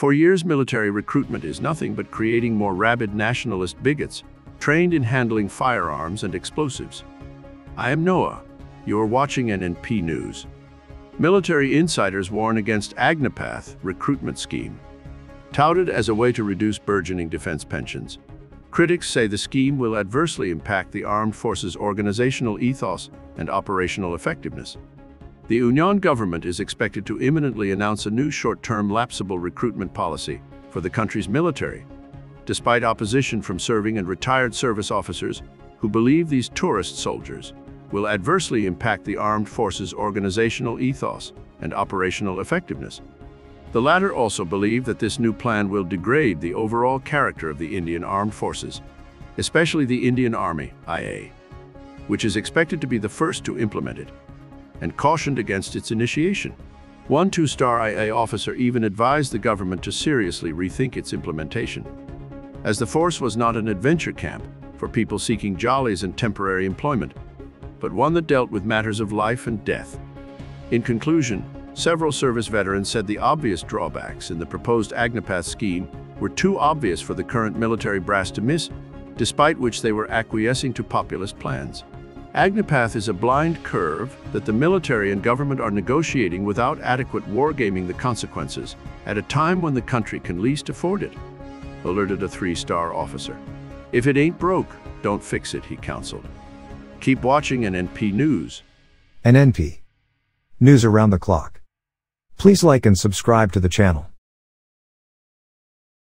For years, military recruitment is nothing but creating more rabid nationalist bigots, trained in handling firearms and explosives. I am Noah. You are watching NNP News. Military insiders warn against Agnipath recruitment scheme. Touted as a way to reduce burgeoning defense pensions, critics say the scheme will adversely impact the armed forces' organizational ethos and operational effectiveness. The Union government is expected to imminently announce a new short-term lapsable recruitment policy for the country's military, despite opposition from serving and retired service officers who believe these tourist soldiers will adversely impact the armed forces' organizational ethos and operational effectiveness. The latter also believe that this new plan will degrade the overall character of the Indian Armed Forces, especially the Indian Army, IA, which is expected to be the first to implement it, and cautioned against its initiation. One two-star IA officer even advised the government to seriously rethink its implementation, as the force was not an adventure camp for people seeking jollies and temporary employment, but one that dealt with matters of life and death. In conclusion, Several service veterans said the obvious drawbacks in the proposed Agnipath scheme were too obvious for the current military brass to miss, despite which they were acquiescing to populist plans. Agnipath is a blind curve that the military and government are negotiating without adequate wargaming the consequences at a time when the country can least afford it, alerted a three-star officer. If it ain't broke, don't fix it, he counseled. Keep watching NNP News. NNP. News around the clock. Please like and subscribe to the channel.